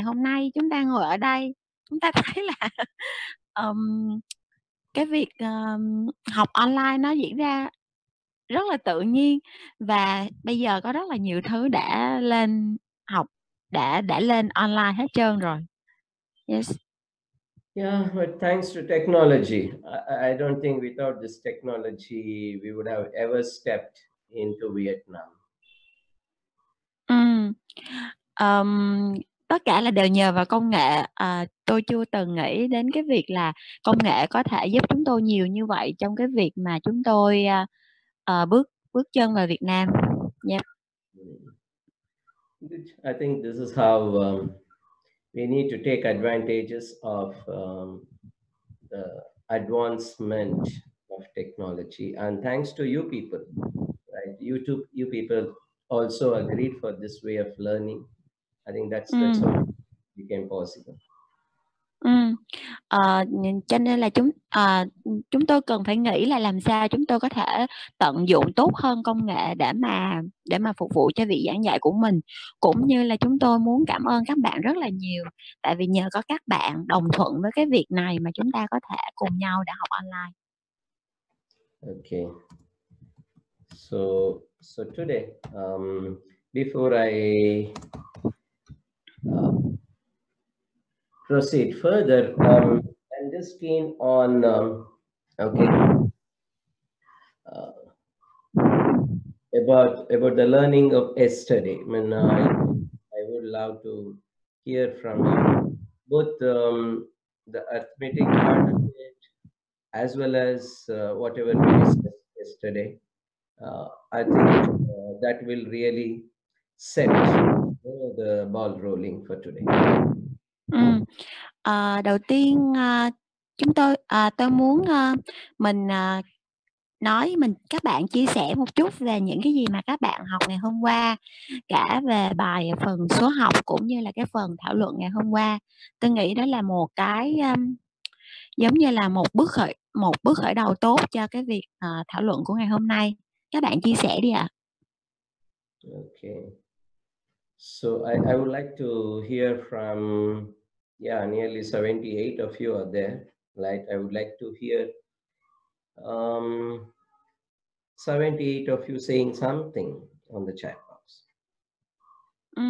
hôm nay chúng ta ngồi ở đây, chúng ta thấy là, ừm, cái việc, ờm, học online nó diễn ra rất là tự nhiên và bây giờ có rất là nhiều thứ đã lên học đã đã lên online hết trơn rồi. Yes. Yeah, but thanks to technology, I, I don't think without this technology we would have ever stepped into Vietnam. Ừm, ờm, tất cả là đều nhờ vào công nghệ. À, tôi chưa từng nghĩ đến cái việc là công nghệ có thể giúp chúng tôi nhiều như vậy trong cái việc mà chúng tôi, à, à, bước bước chân vào Việt Nam. Yep. I think this is how um, we need to take advantages of um, the advancement of technology. And thanks to you people, right? You two, you people also agreed for this way of learning. I think that's that's Ừm. what became possible. Ừm, ờ, nh cho nên là chúng ờ, ừm, chúng tôi cần phải nghĩ là làm sao chúng tôi có thể tận dụng tốt hơn công nghệ để mà để mà phục vụ cho việc giảng dạy của mình. Cũng như là chúng tôi muốn cảm ơn các bạn rất là nhiều, tại vì nhờ có các bạn đồng thuận với cái việc này mà chúng ta có thể cùng nhau để học online. Okay. So so today, um, before I proceed further, um, I'm just keen on um, okay uh, about about the learning of yesterday. I mean, I, I would love to hear from you both um, the arithmetic part of it as well as uh, whatever we discussed yesterday. Uh, I think uh, that will really set the ball rolling for today. Ừm, ờ, đầu tiên, a, chúng tôi à, tôi muốn, ơ, mình, à, nói mình các bạn chia sẻ một chút về những cái gì mà các bạn học ngày hôm qua, cả về bài phần số học cũng như là cái phần thảo luận ngày hôm qua. Tôi nghĩ đó là một cái, ưm, giống như là một bước khởi một bước khởi đầu tốt cho cái việc, ờ, thảo luận của ngày hôm nay. Các bạn chia sẻ đi ạ. Okay. So I, I would like to hear from, yeah, nearly 78 of you are there, Like I would like to hear um, 78 of you saying something on the chat box. Ừ.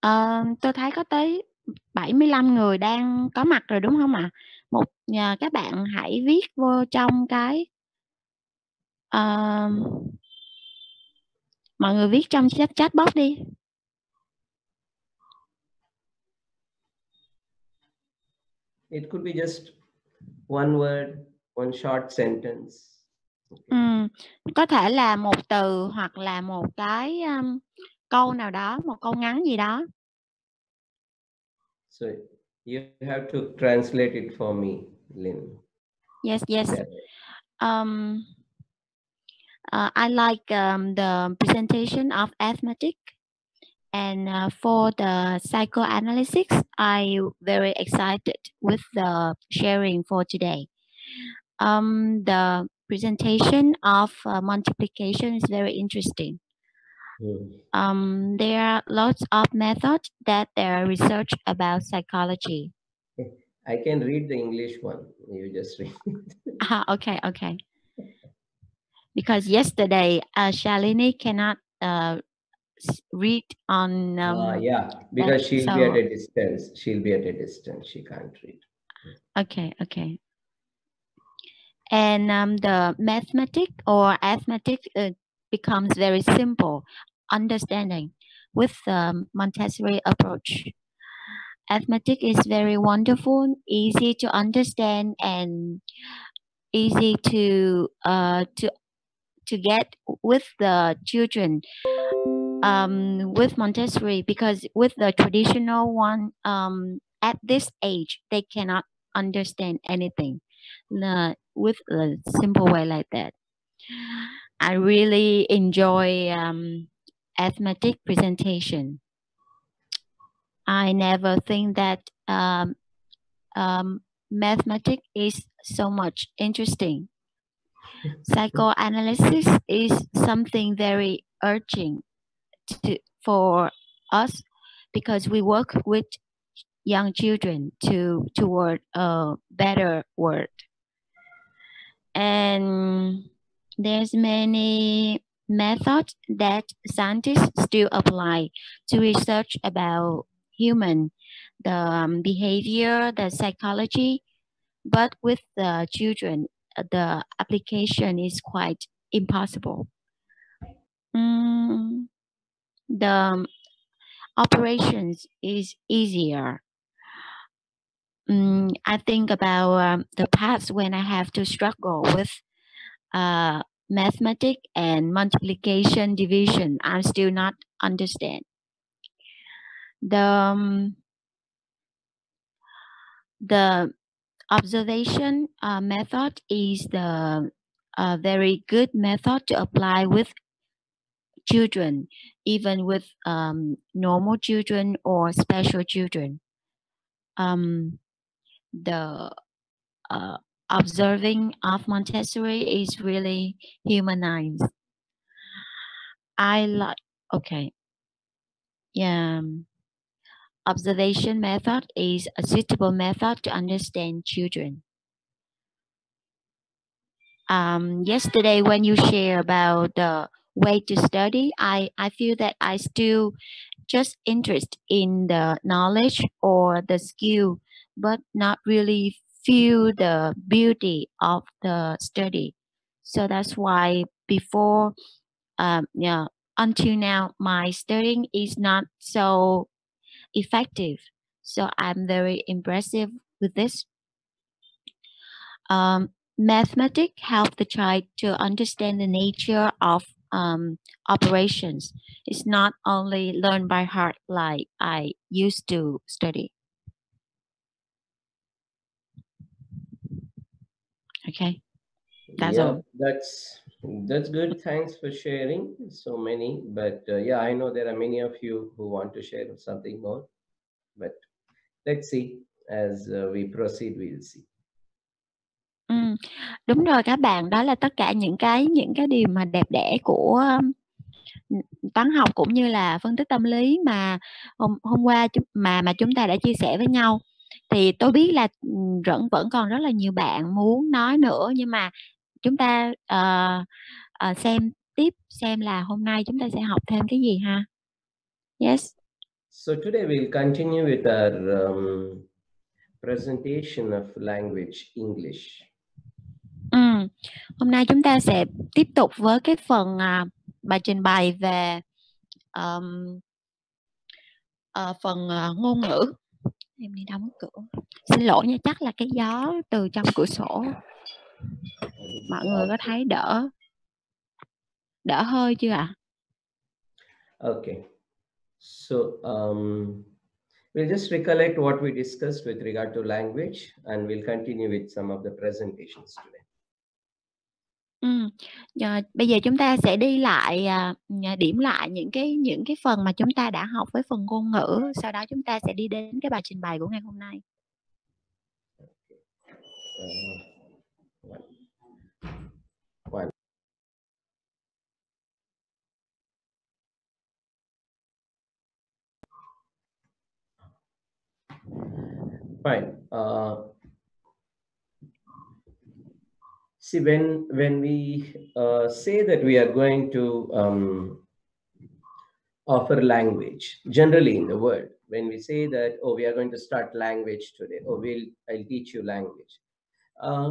ờ, tôi thấy có tới 75 người đang có mặt rồi, đúng không ạ? À? Một nhờ các bạn hãy viết vô trong cái uh, mọi người viết trong chat chat box đi. It could be just one word, one short sentence. Ừm, có thể là một từ hoặc là một cái, ưm, câu nào đó, một câu ngắn gì đó. So you have to translate it for me, Lynn. Yes, yes. Um, uh, I like um, the presentation of arithmetic. And uh, for the psychoanalysis, I very excited with the sharing for today. Um, the presentation of uh, multiplication is very interesting. Mm. Um, there are lots of methods that there are research about psychology. I can read the English one. You just read. Ah, okay, okay. Because yesterday, uh, Shalini cannot uh, read on. Um, Ah, yeah, because she'll be at a distance. She'll be at a distance. She can't read. Okay, okay. And um, the mathematic or arithmetic uh, becomes very simple understanding with the Montessori approach. Arithmetic is very wonderful, easy to understand, and easy to uh, to to get with the children um, with Montessori because with the traditional one um, at this age they cannot understand anything uh, with a simple way like that. I really enjoy um, arithmetic presentation. I never think that um, um, mathematics is so much interesting. Psychoanalysis is something very urgent to, for us because we work with young children to toward a better world. And there's many methods that scientists still apply to research about human, the um, behavior, the psychology, but with the children, the application is quite impossible. Mm, the operations is easier. Mm, I think about um, the past when I have to struggle with uh, mathematics and multiplication division. I still not understand. The um, the observation uh, method is the uh, very good method to apply with children, even with um, normal children or special children. Um, the uh, observing of Montessori is really humanized. I like, okay. Yeah. Um, observation method is a suitable method to understand children. Um, yesterday, when you share about the way to study, I, I feel that I still just interest in the knowledge or the skill, but not really feel the beauty of the study. So that's why before, um, yeah, until now, my studying is not so effective. So I'm very impressive with this. Um, mathematics help the child to understand the nature of um, operations. It's not only learned by heart like I used to study. Okay, that's yeah, all. that's that's good. Thanks for sharing so many. But uh, yeah, I know there are many of you who want to share something more. But let's see as uh, we proceed, we'll see. Ừm, đúng rồi các bạn, đó là tất cả những cái những cái điều mà đẹp đẽ của, ừm, toán học cũng như là phân tích tâm lý mà hôm hôm qua chúng mà mà chúng ta đã chia sẻ với nhau. Thì tôi biết là, ừm, vẫn vẫn còn rất là nhiều bạn muốn nói nữa, nhưng mà chúng ta, ờ, ờ, xem tiếp xem là hôm nay chúng ta sẽ học thêm cái gì ha? Yes. So today we'll continue with our um, presentation of language English. Ừ. hôm nay chúng ta sẽ tiếp tục với cái phần, à, bài trình bày về, um, à, phần, à, ngôn ngữ. Em đi đóng cửa. Xin lỗi nha, chắc là cái gió từ trong cửa sổ. Mọi người có thấy đỡ đỡ hơi chưa ạ? Okay. So um, we'll just recollect what we discussed with regard to language and we'll continue with some of the presentations today. Ừm, ờ, bây giờ chúng ta sẽ đi lại, à, à, điểm lại những cái những cái phần mà chúng ta đã học với phần ngôn ngữ, sau đó chúng ta sẽ đi đến cái bài trình bày của ngày hôm nay. Uh, Fine. Uh, see, when when we uh, say that we are going to um, offer language generally in the world, when we say that oh we are going to start language today, or we'll I'll teach you language. Uh,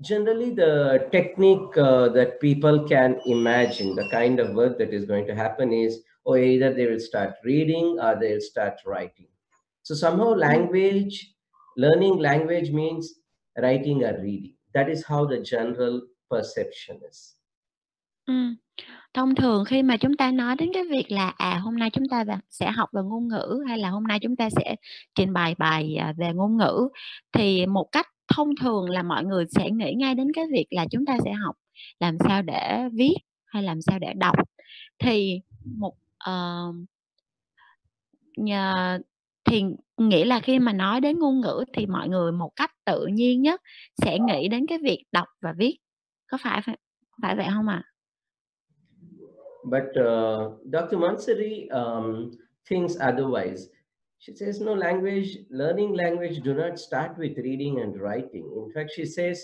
generally, the technique uh, that people can imagine, the kind of work that is going to happen is, or either they will start reading or they'll start writing. So somehow language, learning language means writing or reading. That is how the general perception is. ừ. thông thường khi mà chúng ta nói đến cái việc là, à, hôm nay chúng ta sẽ học về ngôn ngữ hay là hôm nay chúng ta sẽ trình bày bài, à, về ngôn ngữ, thì một cách thông thường là mọi người sẽ nghĩ ngay đến cái việc là chúng ta sẽ học làm sao để viết hay làm sao để đọc. Thì một, ờ, uh, nhà thì nghĩa là khi mà nói đến ngôn ngữ thì mọi người một cách tự nhiên nhất sẽ nghĩ đến cái việc đọc và viết. Có phải phải phải vậy hông ạ? But uh, Dr. Mansari um, thinks otherwise. She says, no, language, learning language do not start with reading and writing. In fact, she says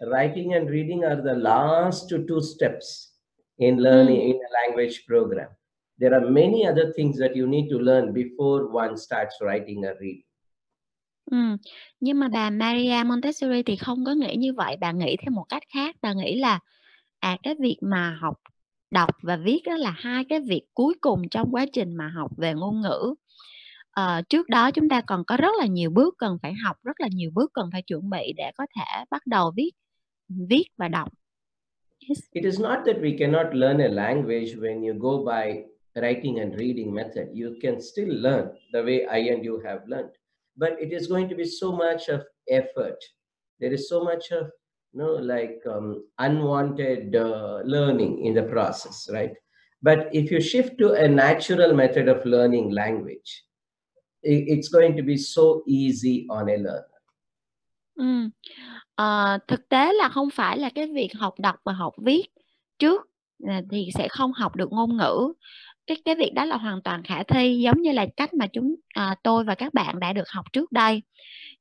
writing and reading are the last two steps in learning in a language program. There are many other things that you need to learn before one starts writing or reading. Ừm, nhưng mà bà Maria Montessori thì không có nghĩ như vậy, bà nghĩ theo một cách khác, bà nghĩ là, à, cái việc mà học đọc và viết đó là hai cái việc cuối cùng trong quá trình mà học về ngôn ngữ. Ờ, trước đó chúng ta còn có rất là nhiều bước cần phải học, rất là nhiều bước cần phải chuẩn bị để có thể bắt đầu viết viết và đọc. Yes. It is not that we cannot learn a language when you go by writing and reading method. You can still learn the way I and you have learned. But it is going to be so much of effort. There is so much of you know like um, unwanted uh, learning in the process, right? But if you shift to a natural method of learning language, it's going to be so easy on a learner. Ừm. Ờ, thực tế là không phải là cái việc học đọc và học viết trước, thì sẽ không học được ngôn ngữ. Cái cái việc đó là hoàn toàn khả thi, giống như là cách mà chúng à, tôi và các bạn đã được học trước đây.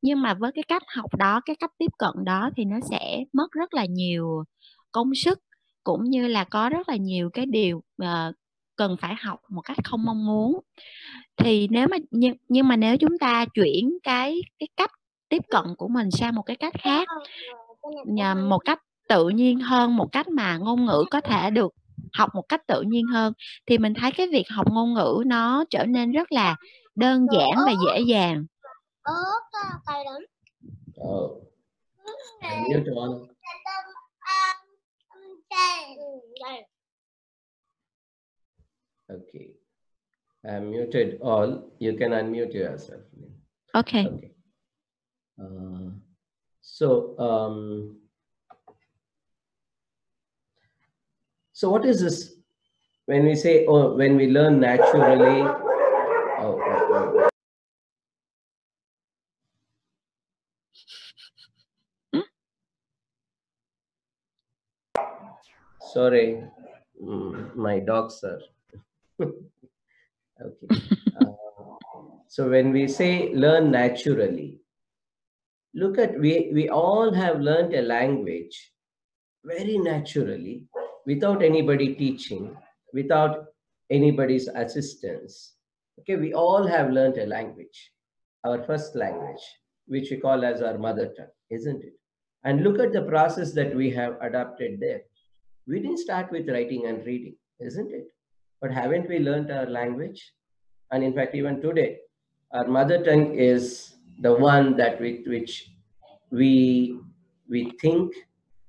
Nhưng mà với cái cách học đó, cái cách tiếp cận đó thì nó sẽ mất rất là nhiều công sức, cũng như là có rất là nhiều cái điều, ờ, cần phải học một cách không mong muốn. Thì nếu mà nhưng nhưng mà nếu chúng ta chuyển cái cái cách tiếp cận của mình sang một cái cách khác, nhờ một cách tự nhiên hơn, một cách mà ngôn ngữ có thể được học một cách tự nhiên hơn, thì mình thấy cái việc học ngôn ngữ nó trở nên rất là đơn giản và dễ dàng. Oh, unmute all. Okay. I muted all. You can unmute yourself. Okay. Okay. Uh, so, um, so what is this? When we say, oh, when we learn naturally, oh, oh, oh, sorry, mm, my dogs are. okay. Uh, so when we say learn naturally, look at we we all have learned a language very naturally without anybody teaching, without anybody's assistance. Okay, we all have learned a language, our first language, which we call as our mother tongue, isn't it? And look at the process that we have adopted there. We didn't start with writing and reading, isn't it? But haven't we learned our language? And in fact, even today, our mother tongue is the one that with which we we think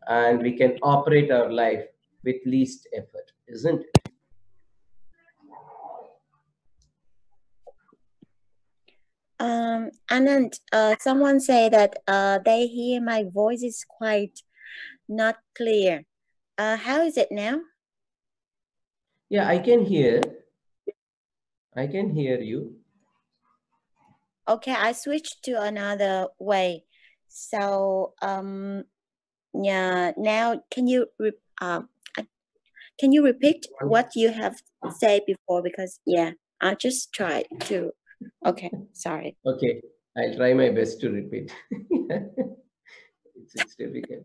and we can operate our life with least effort, isn't it? Um, Anand, uh, someone say that uh, they hear my voice is quite not clear. Uh, how is it now? Yeah, I can hear. I can hear you. Okay, I switched to another way. So, um, yeah, now can you re- uh, can you repeat what you have said before? Because yeah, I just tried to. Okay, sorry. Okay, I'll try my best to repeat. it's, it's difficult.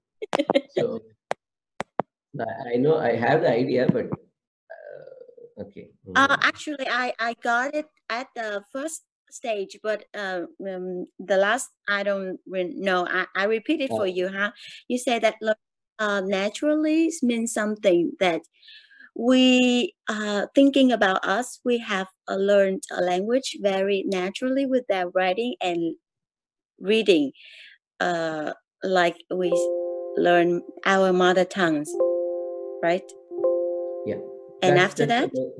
So I I know I have the idea, but uh, okay. Uh, actually, I I got it at the first stage, but uh, um, the last I don't re- know. I I repeat it for Oh. you, huh? You say that uh, naturally means something that we uh, thinking about us. We have uh, learned a language very naturally with their writing and reading, uh, like we learn our mother tongues, right? Yeah. And That's- after that's that,